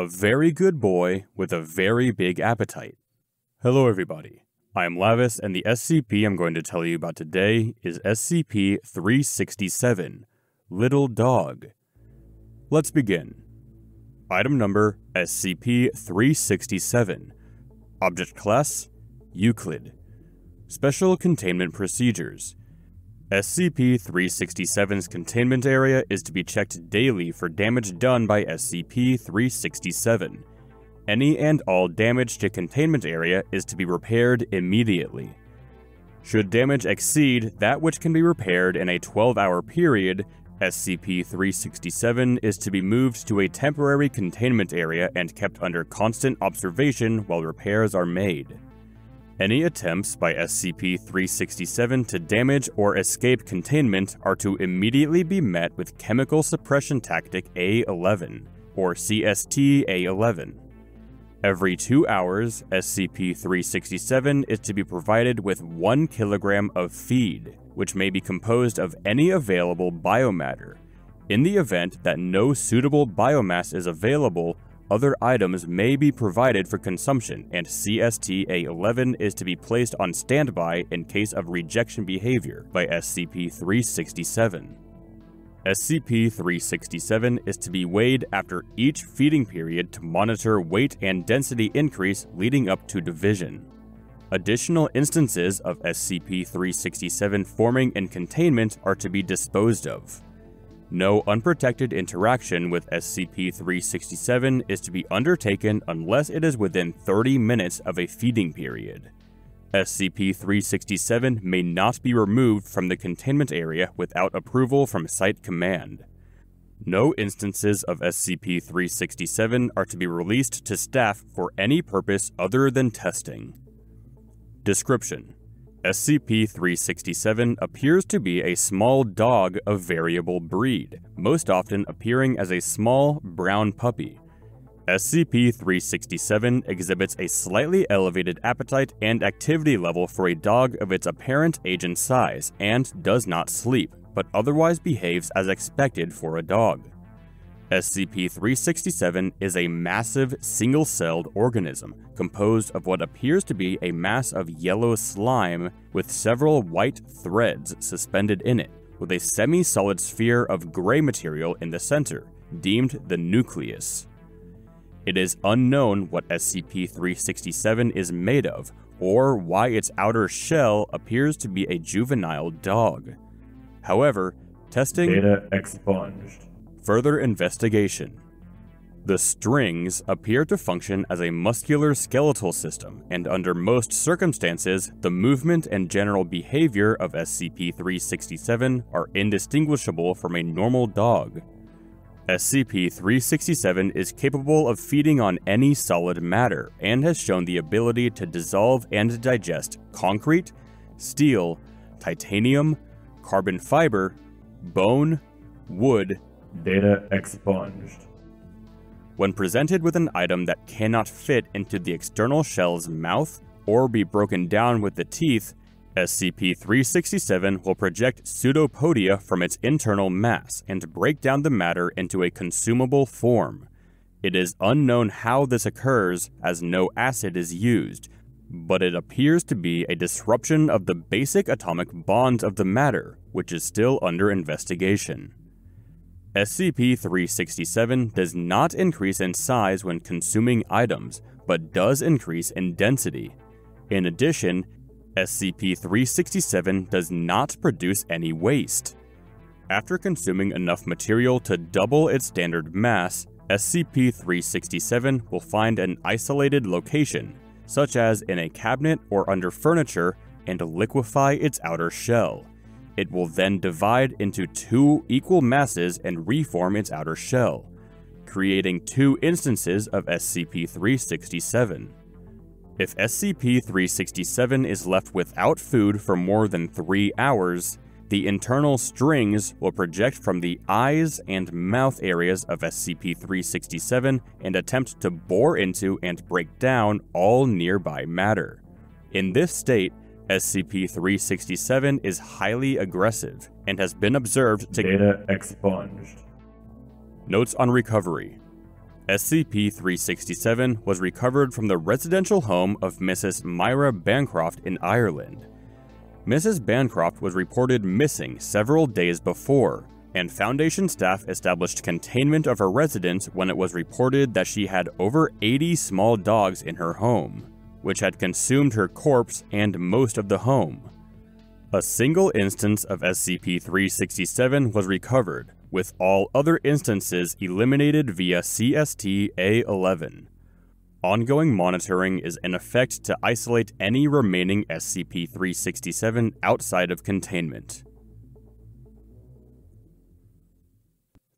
A very good boy with a very big appetite. Hello, everybody. I am Lavis, and the SCP I'm going to tell you about today is SCP 367 Little Dog. Let's begin. Item number SCP 367. Object Class Euclid. Special Containment Procedures SCP-367's containment area is to be checked daily for damage done by SCP-367. Any and all damage to containment area is to be repaired immediately. Should damage exceed that which can be repaired in a 12-hour period, SCP-367 is to be moved to a temporary containment area and kept under constant observation while repairs are made. Any attempts by SCP-367 to damage or escape containment are to immediately be met with Chemical Suppression Tactic A-11, or CST-A-11. Every two hours, SCP-367 is to be provided with 1 kilogram of feed, which may be composed of any available biomatter. In the event that no suitable biomass is available, other items may be provided for consumption, and CST-A11 is to be placed on standby in case of rejection behavior by SCP-367. SCP-367 is to be weighed after each feeding period to monitor weight and density increase leading up to division. Additional instances of SCP-367 forming in containment are to be disposed of. No unprotected interaction with SCP-367 is to be undertaken unless it is within 30 minutes of a feeding period. SCP-367 may not be removed from the containment area without approval from Site Command. No instances of SCP-367 are to be released to staff for any purpose other than testing. Description SCP-367 appears to be a small dog of variable breed, most often appearing as a small, brown puppy. SCP-367 exhibits a slightly elevated appetite and activity level for a dog of its apparent age and size, and does not sleep, but otherwise behaves as expected for a dog. SCP-367 is a massive, single-celled organism composed of what appears to be a mass of yellow slime with several white threads suspended in it, with a semi-solid sphere of gray material in the center, deemed the nucleus. It is unknown what SCP-367 is made of, or why its outer shell appears to be a juvenile dog. However, testing Data expunged. Further investigation. The strings appear to function as a muscular skeletal system, and under most circumstances, the movement and general behavior of SCP-367 are indistinguishable from a normal dog. SCP-367 is capable of feeding on any solid matter, and has shown the ability to dissolve and digest concrete, steel, titanium, carbon fiber, bone, wood, Data expunged. When presented with an item that cannot fit into the external shell's mouth or be broken down with the teeth, SCP-367 will project pseudopodia from its internal mass and break down the matter into a consumable form. It is unknown how this occurs as no acid is used, but it appears to be a disruption of the basic atomic bonds of the matter, which is still under investigation. SCP-367 does not increase in size when consuming items, but does increase in density. In addition, SCP-367 does not produce any waste. After consuming enough material to double its standard mass, SCP-367 will find an isolated location, such as in a cabinet or under furniture, and liquefy its outer shell. It will then divide into two equal masses and reform its outer shell, creating two instances of SCP-367. If SCP-367 is left without food for more than 3 hours, the internal strings will project from the eyes and mouth areas of SCP-367 and attempt to bore into and break down all nearby matter. In this state, SCP-367 is highly aggressive and has been observed to Data expunged. Notes on recovery. SCP-367 was recovered from the residential home of Mrs. Myra Bancroft in Ireland. Mrs. Bancroft was reported missing several days before, and Foundation staff established containment of her residence when it was reported that she had over 80 small dogs in her home, which had consumed her corpse and most of the home. A single instance of SCP-367 was recovered, with all other instances eliminated via CST-A11. Ongoing monitoring is in effect to isolate any remaining SCP-367 outside of containment.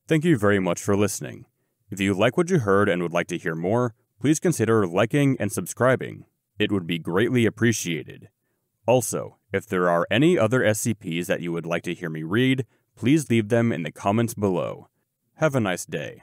Thank you very much for listening. If you like what you heard and would like to hear more, please consider liking and subscribing. It would be greatly appreciated. Also, if there are any other SCPs that you would like to hear me read, please leave them in the comments below. Have a nice day.